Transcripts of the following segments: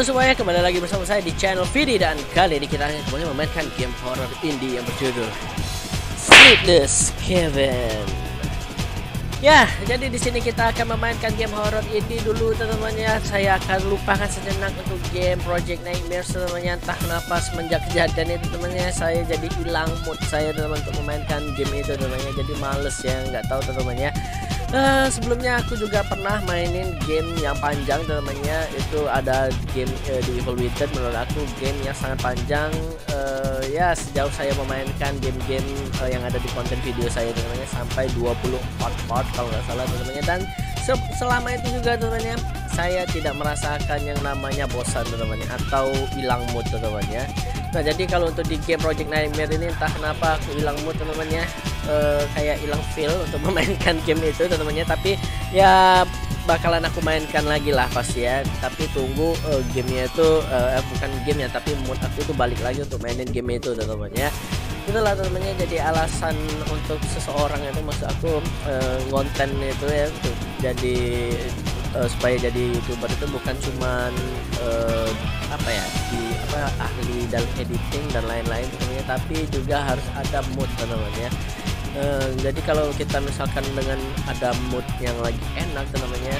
Halo semuanya, kembali lagi bersama saya di channel Vidi dan kali ini kita akan memainkan game horror indie yang berjudul Sleepless Kevin. Ya, jadi di sini kita akan memainkan game horror indie dulu teman-teman Saya akan lupakan sejenak untuk game Project Nightmare teman-teman Entah kenapa semenjak kejadian itu teman-teman saya jadi hilang mood saya teman untuk memainkan game itu teman-teman Jadi males ya, nggak tahu teman-teman Uh, sebelumnya aku juga pernah mainin game yang panjang namanya itu ada game uh, di Evil Within. Menurut aku game yang sangat panjang uh, ya sejauh saya memainkan game-game uh, yang ada di konten video saya namanya sampai 24 part kalau nggak salah namanya. Dan se selama itu juga namanya saya tidak merasakan yang namanya bosan namanya atau hilang mood namanya nah jadi kalau untuk di game Project Nightmare ini entah kenapa aku hilang mood namanya uh, kayak hilang feel untuk memainkan game itu teman-temannya. Tapi ya bakalan aku mainkan lagi lah pasti ya. Tapi tunggu uh, gamenya itu uh, bukan game ya tapi mood aku itu balik lagi untuk mainin game itu teman-temannya. Itulah teman-temannya jadi alasan untuk seseorang itu maksud aku uh, ngonten itu ya untuk jadi uh, supaya jadi youtuber itu bukan cuman uh, apa ya di apa ahli dalam editing dan lain-lain teman tapi juga harus ada mood teman-teman Uh, jadi kalau kita misalkan dengan ada mood yang lagi enak namanya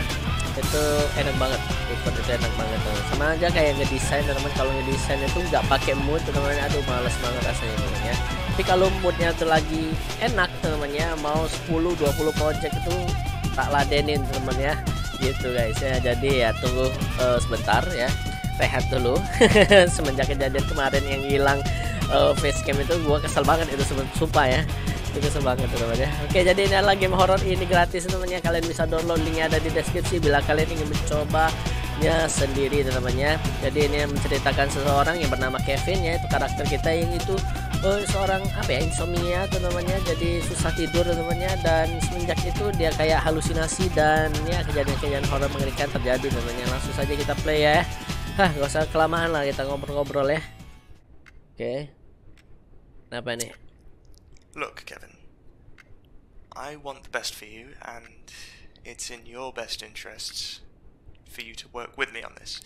itu enak banget. Ikut itu enak banget. Teman sama aja kayak ngedesain teman kalau ngedesain itu nggak pakai mood teman aduh males banget rasanya teman ya tapi kalau moodnya itu lagi enak teman-temannya mau 10 20 project itu tak ladenin teman ya gitu guys ya. Jadi ya tunggu uh, sebentar ya. Rehat dulu. Semenjak kejadian kemarin yang hilang uh, facecam itu gua kesel banget itu sumpah ya. Itu kesel banget teman ya. Oke jadi ini adalah game horror ini gratis teman-teman kalian bisa download linknya ada di deskripsi. Bila kalian ingin mencoba nya sendiri teman-teman jadi ini menceritakan seseorang yang bernama Kevin ya itu karakter kita yang itu uh, seorang apa ya insomnia namanya. Jadi susah tidur teman-temannya dan semenjak itu dia kayak halusinasi dan ya kejadian-kejadian horor mengerikan terjadi teman-teman langsung saja kita play ya. Hah, gak usah kelamaan lah kita ngobrol-ngobrol ya. Oke. Okay. apa nih Look, Kevin. I want the best for you, and it's in your best interests for you to work with me on this.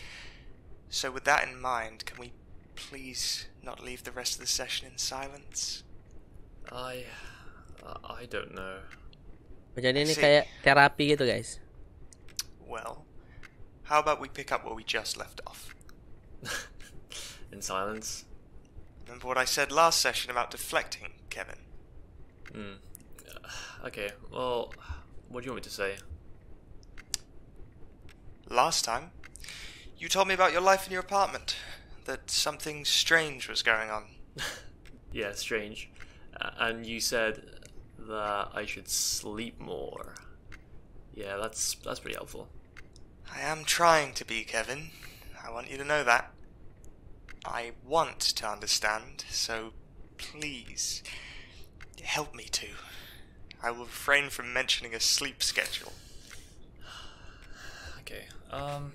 So, with that in mind, can we please not leave the rest of the session in silence? I. I don't know. Jadi ini kayak terapi gitu, guys. Well, how about we pick up where we just left off? in silence? Remember what I said last session about deflecting, Kevin? Hmm. Okay, well, what do you want me to say? Last time, you told me about your life in your apartment, that something strange was going on. yeah, strange. Uh, and you said that I should sleep more. Yeah, that's that's pretty helpful. I am trying to be, Kevin. I want you to know that. I want to understand, so please help me to. I will refrain from mentioning a sleep schedule. Um,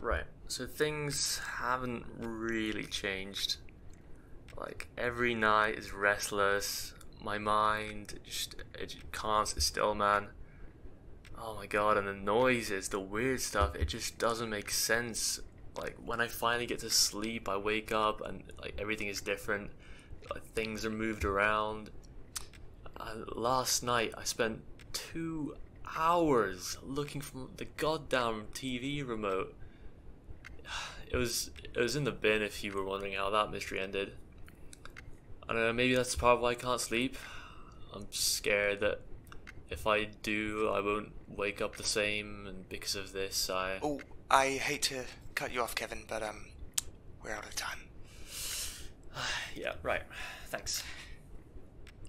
right. So things haven't really changed. Like, every night is restless. My mind just it can't sit still, man. Oh my god, and the noises, the weird stuff, it just doesn't make sense. Like, when I finally get to sleep, I wake up and, like, everything is different. Like, things are moved around uh, last night I spent two hours looking for the goddamn TV remote. It was it was in the bin if you were wondering how that mystery ended. I don't know, maybe that's part of why I can't sleep. I'm scared that if I do, I won't wake up the same, and because of this, I. Oh, I hate to cut you off, Kevin, but um, we're out of time. yeah, right. Thanks.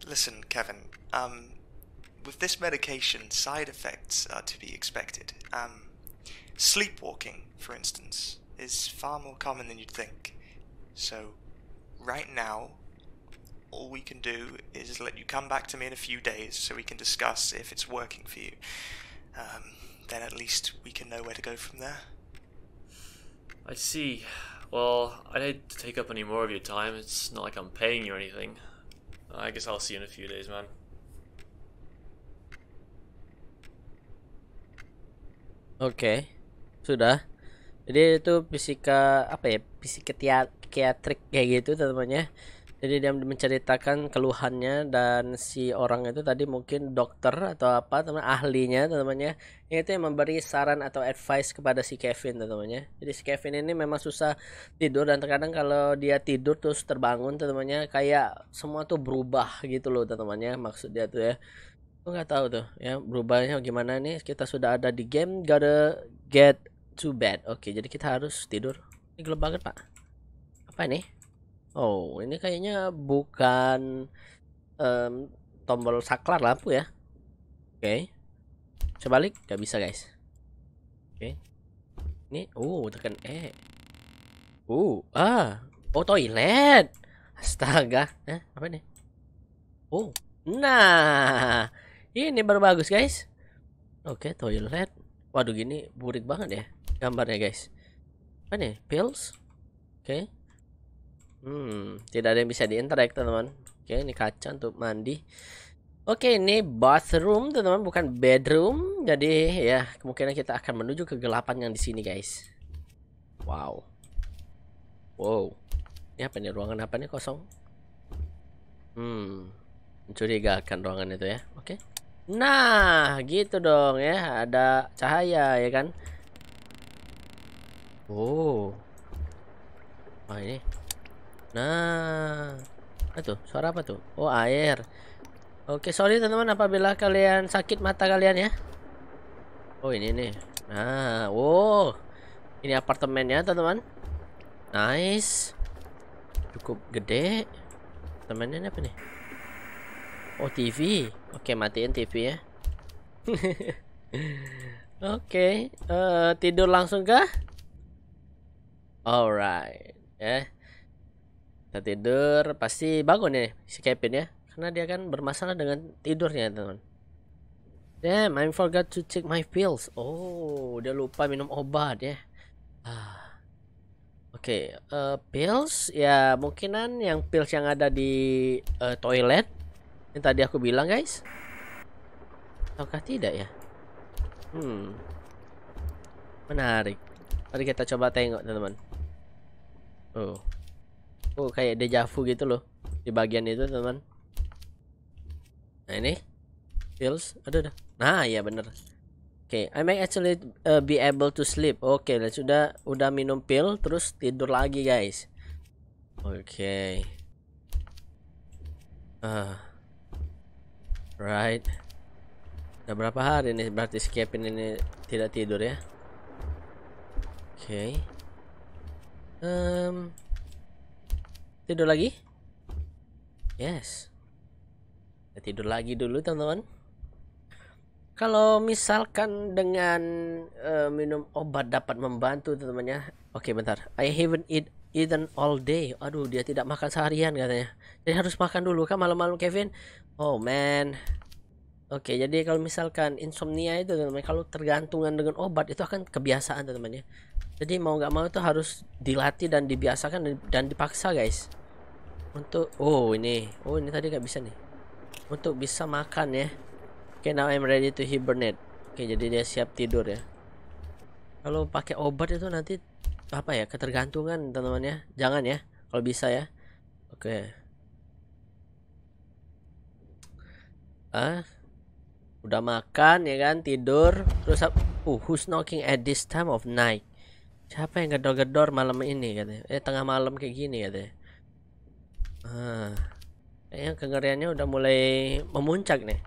Listen, Kevin, um, with this medication, side effects are to be expected. Um, sleepwalking, for instance, is far more common than you'd think. So, right now, all we can do is let you come back to me in a few days so we can discuss if it's working for you. Um, then at least we can know where to go from there. I see. Well, I to take up any more of your time. It's not like I'm paying you anything. I guess I'll see you in a few days, man. Oke, okay. sudah. Jadi itu fisika apa ya? Psikiatrik kayak gitu teman-teman ya. Jadi dia menceritakan keluhannya dan si orang itu tadi mungkin dokter atau apa teman ahlinya teman-teman ya. Itu yang memberi saran atau advice kepada si Kevin teman-teman ya. Jadi si Kevin ini memang susah tidur dan terkadang kalau dia tidur terus terbangun teman-teman ya kayak semua tuh berubah gitu loh teman-teman ya maksud dia tuh ya. Aku nggak tahu tuh ya berubahnya gimana nih. Kita sudah ada di game gotta get to bed. Oke, jadi kita harus tidur. Ini gelap banget, Pak. Apa ini? Oh, ini kayaknya bukan um, tombol saklar lampu ya. Oke. Coba balik, gak bisa guys. Oke. Okay. Ini, uh, tekan E. Uh, ah, oh toilet. Astaga, eh, apa nih? Oh, nah, ini baru bagus guys. Oke, okay, toilet. Waduh, gini burik banget ya gambarnya guys. Apa nih? Pills? Oke. Okay. Hmm, tidak ada yang bisa diinterak teman-teman. Oke, ini kaca untuk mandi. Oke, ini bathroom teman-teman, bukan bedroom. Jadi ya kemungkinan kita akan menuju kegelapan yang di sini guys. Wow. Wow. Ini apa nih ruangan apa nih kosong? Hmm, mencurigakan ruangan itu ya. Oke. Nah, gitu dong ya. Ada cahaya ya kan. Oh. Oh ini Nah, itu suara apa tuh? Oh air. Oke sorry teman-teman apabila kalian sakit mata kalian ya. Oh ini nih. Nah, wow, ini apartemennya teman-teman. Nice. Cukup gede. Temennya apa nih? Oh TV. Oke matiin TV ya. Oke, uh, tidur langsung kah? Alright, ya. Yeah kita tidur pasti bangun ya si Kevin ya karena dia kan bermasalah dengan tidurnya teman Damn, I forgot to check my pills. Oh, dia lupa minum obat ya. Ah. Oke, okay, uh, eh, pills ya mungkinan yang pills yang ada di uh, toilet yang tadi aku bilang guys. Ataukah tidak ya? Hmm. Menarik. Mari kita coba tengok teman-teman. Oh. Oh kayak dejavu gitu loh di bagian itu teman. Nah ini pills ada dah. Nah ya bener. Oke, okay, I may actually uh, be able to sleep. Oke, okay, sudah udah minum pil terus tidur lagi guys. Oke. Okay. Uh, right. Udah berapa hari nih berarti Skepin ini tidak tidur ya? Oke. Okay. Um, Tidur lagi? Yes. Kita tidur lagi dulu teman-teman. Kalau misalkan dengan uh, minum obat dapat membantu teman-teman ya. Oke bentar. I haven't eat eaten all day. Aduh dia tidak makan seharian katanya. Jadi harus makan dulu kan malam-malam Kevin. Oh man. Oke, jadi kalau misalkan insomnia itu teman-teman, kalau tergantungan dengan obat itu akan kebiasaan teman-teman ya. Jadi mau nggak mau itu harus dilatih dan dibiasakan dan dipaksa guys. Untuk oh ini, oh ini tadi nggak bisa nih. Untuk bisa makan ya. Oke, okay, now I'm ready to hibernate. Oke, okay, jadi dia siap tidur ya. Kalau pakai obat itu nanti apa ya ketergantungan teman-teman ya. Jangan ya, kalau bisa ya. Oke. Okay. Ah, udah makan ya kan? Tidur. Terus uh who's knocking at this time of night? Siapa yang gedor-gedor malam ini katanya? Eh tengah malam kayak gini katanya. Ah. Kayaknya kengeriannya udah mulai memuncak nih.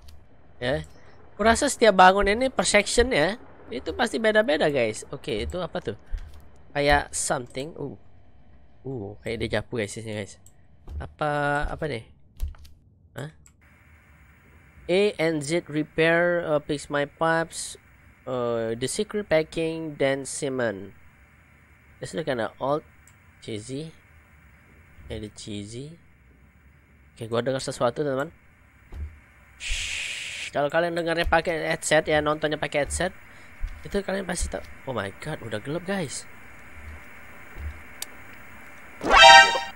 Ya. Kurasa setiap bangun ini perception ya. Itu pasti beda-beda guys. Oke itu apa tuh? Kayak something. Uh. Uh kayak dejavu guys ini guys. Apa apa nih A and Z repair uh, fix my pipes. Uh, the secret packing then Simon. This is kind of old, cheesy. Ada cheesy. Oke, gua dengar sesuatu teman-teman. Kalau kalian dengarnya pakai headset ya nontonnya pakai headset, itu kalian pasti tahu. Oh my god, udah gelap guys.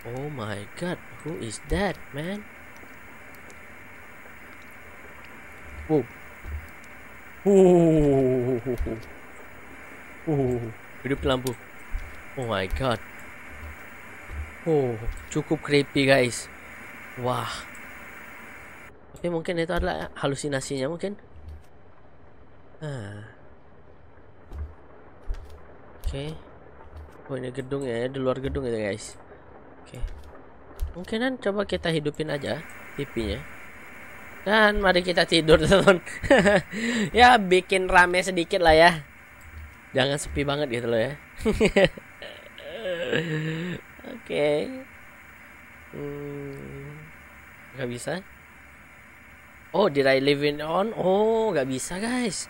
Oh my god, who is that, man? Wow. Uh. Uh. Hidup lampu. Oh my god. Oh, cukup creepy guys. Wah. Tapi mungkin itu adalah halusinasinya mungkin. Ah. Oke. Okay. Oh ini gedung ya, di luar gedung itu guys. Oke. Okay. Mungkinan coba kita hidupin aja TV-nya. Dan mari kita tidur teman. ya bikin rame sedikit lah ya. Jangan sepi banget gitu loh ya. Oke. Hmm, gak bisa. Oh, did I leave it on? Oh, gak bisa guys.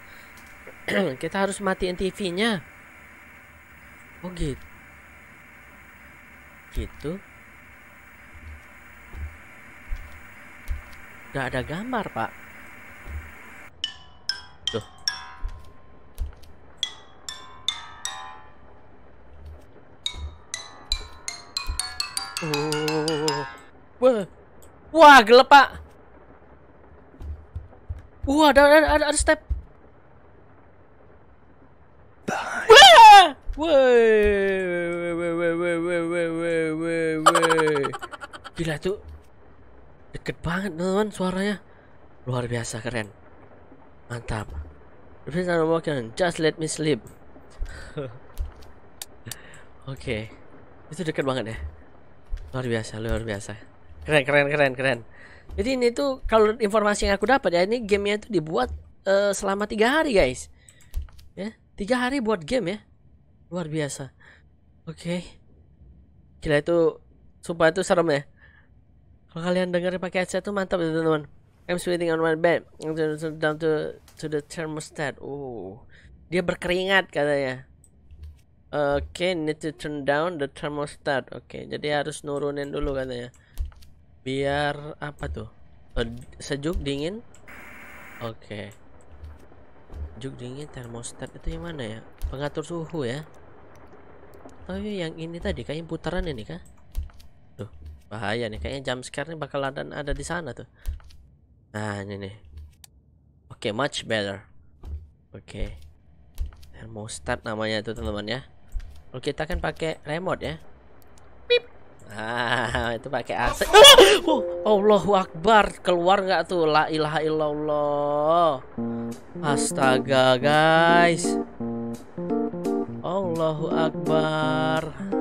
Kita harus matiin TV-nya. Oh gitu. Gitu. Gak ada gambar, Pak. Tuh. Oh. Wah. Wah, gelap, Pak. Wah, ada ada ada, ada step. Wah! Gila tuh deket banget teman suaranya. Luar biasa keren. Mantap. Please walking just let me sleep. Oke. Okay. itu deket banget ya. Luar biasa luar biasa. Keren keren keren keren. Jadi ini tuh kalau informasi yang aku dapat ya ini gamenya itu dibuat uh, selama tiga hari guys. Ya tiga hari buat game ya. Luar biasa. Oke. Okay. gila itu sumpah itu serem ya kalau kalian dengar pakai headset tuh mantap ya teman-teman I'm sweating on my bed down to to the thermostat oh dia berkeringat katanya Oke, okay, need to turn down the thermostat. Oke, okay, jadi harus nurunin dulu katanya. Biar apa tuh? Uh, sejuk dingin. Oke. Okay. Sejuk dingin thermostat itu yang mana ya? Pengatur suhu ya. Oh yang ini tadi kayak putaran ini kah? Bahaya nih. Kayaknya jam nih bakal ada ada di sana tuh. Nah, ini nih. Oke, okay, much better. Oke. Okay. Thermostat namanya itu teman-teman ya. Kalau kita kan pakai remote ya. Pip. Ah, itu pakai AC. Oh, Allahu Akbar. Keluar nggak tuh? La ilaha illallah. Astaga, guys. Allahu Akbar.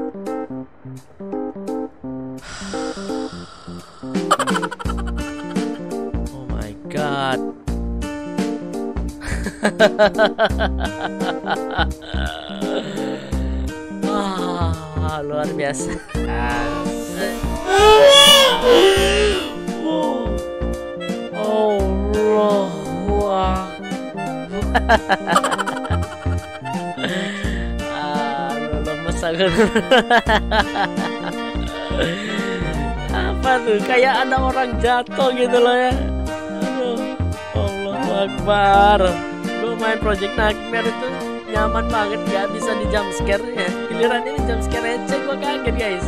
Wah, luar biasa. Allah, wah. ah. Apa tuh? Kayak ada orang jatuh gitu loh ya. Aduh, Allah Akbar. Main Project Nightmare itu nyaman banget gak bisa di jump scare. Ya giliran ini jump scare aja gue kaget guys.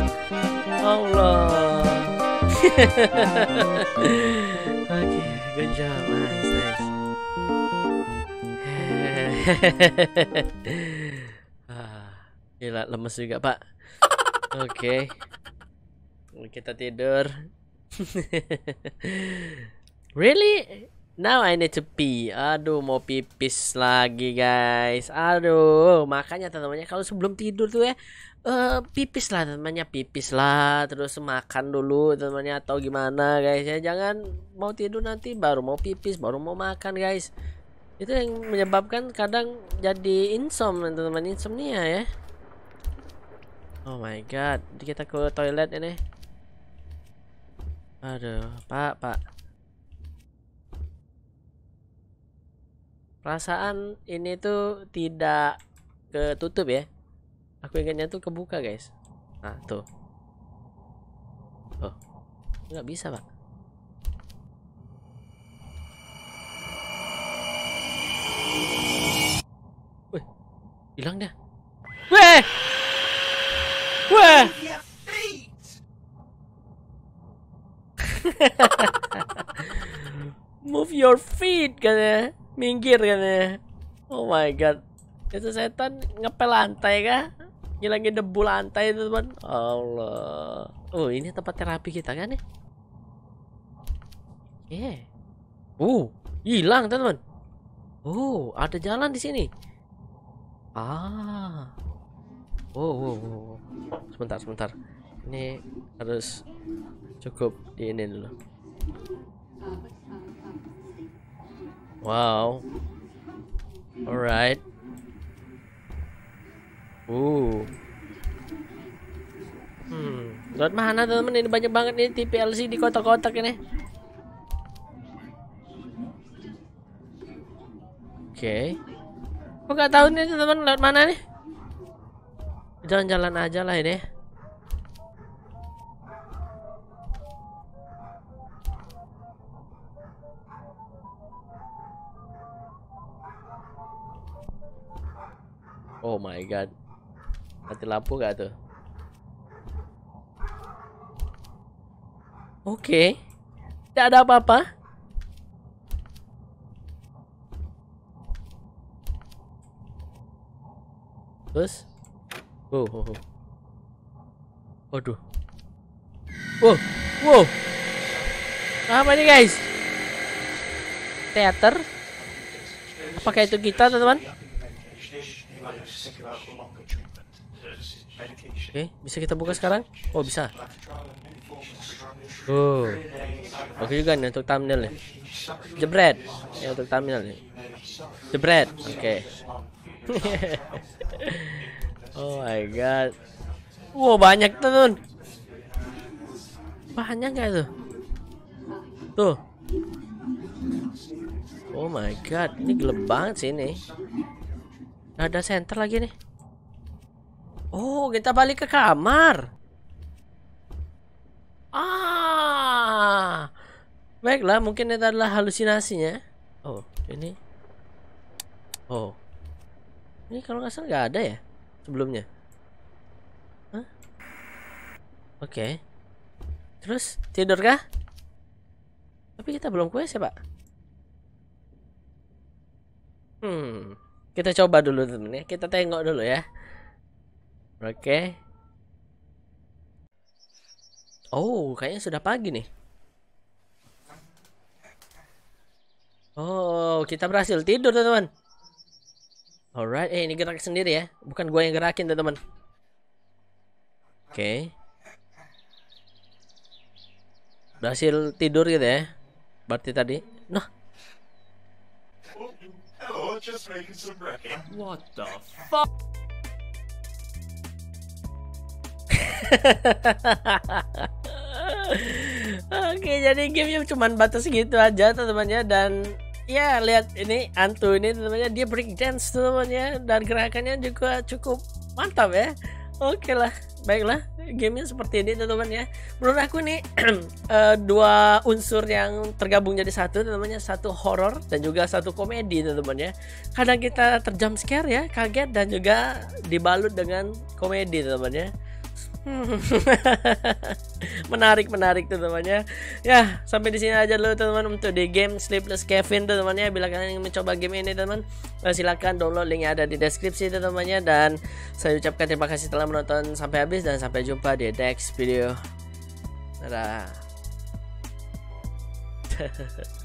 Allah. Oke good job nice nice. Ah, gila lemes juga pak. Oke. Kita tidur. Really Now I need to pee. Aduh, mau pipis lagi, guys. Aduh, makanya teman-temannya kalau sebelum tidur tuh ya uh, pipis lah temannya pipis lah. Terus makan dulu temannya atau gimana guys ya. Jangan mau tidur nanti baru mau pipis baru mau makan guys. Itu yang menyebabkan kadang jadi insom teman-teman insomnia ya. Oh my god kita ke toilet ini. Aduh pak pak perasaan ini tuh tidak ketutup ya. Aku ingatnya tuh kebuka guys. Nah tuh. Oh nggak bisa pak. Wih, hilang dia. Weh, weh. Move your feet katanya minggir kan ya. Oh my god. Itu setan ngepel lantai kah? Ngilangin debu lantai teman Allah. Oh ini tempat terapi kita kan ya? Yeah. uh hilang teman oh ada jalan di sini. Ah. Oh, oh, oh. sebentar sebentar. Ini harus cukup di ini dulu wow alright Uh. Hmm. Lewat mana teman ini banyak banget nih TPLC di kotak-kotak ini. Oke. Okay. Kok nggak tahu nih teman lewat mana nih? Jalan-jalan aja lah ini. My god. Mati lampu gak tuh? Oke. Okay. Tidak ada apa-apa. Terus? Oh, oh, oh. Waduh. Wow. Wow. Apa ini guys? Teater? Apakah itu kita teman-teman? Oke, bisa kita buka sekarang? Oh, bisa. Oh. Oke juga nih untuk thumbnail nih. Jebret. Ya untuk thumbnail nih. Jebret. Oke. oh my god. Wow, banyak tuh. Banyak gak tuh? Tuh. Oh my god, ini gelap banget sih ini. Ada center lagi nih. Oh, kita balik ke kamar. Ah. Baiklah, mungkin itu adalah halusinasinya. Oh, ini. Oh. Ini kalau nggak salah nggak ada ya sebelumnya. Oke. Okay. Terus tidur kah? Tapi kita belum kues ya, Pak. Hmm. Kita coba dulu temen ya. Kita tengok dulu ya. Oke. Okay. Oh, kayaknya sudah pagi nih. Oh, kita berhasil tidur, teman-teman. Alright, eh ini gerak sendiri ya. Bukan gue yang gerakin, teman-teman. Oke. Okay. Berhasil tidur gitu ya. Berarti tadi. Nah. What the fuck? Oke, jadi gamenya cuma batas gitu aja teman-temannya dan ya lihat ini Antu ini teman-temannya dia break dance teman-temannya dan gerakannya juga cukup mantap ya. Oke lah, baiklah gamenya seperti ini teman-teman ya. Menurut aku nih uh, dua unsur yang tergabung jadi satu teman-temannya satu horror dan juga satu komedi teman-teman ya. Kadang kita terjam scare ya, kaget dan juga dibalut dengan komedi teman-teman ya menarik menarik tuh temannya. Ya sampai di sini aja dulu teman-teman untuk di game Sleepless Kevin tuh temannya. Bila kalian ingin mencoba game ini teman eh, silahkan download linknya ada di deskripsi tuh temannya. Dan saya ucapkan terima kasih telah menonton sampai habis dan sampai jumpa di next video. Dadah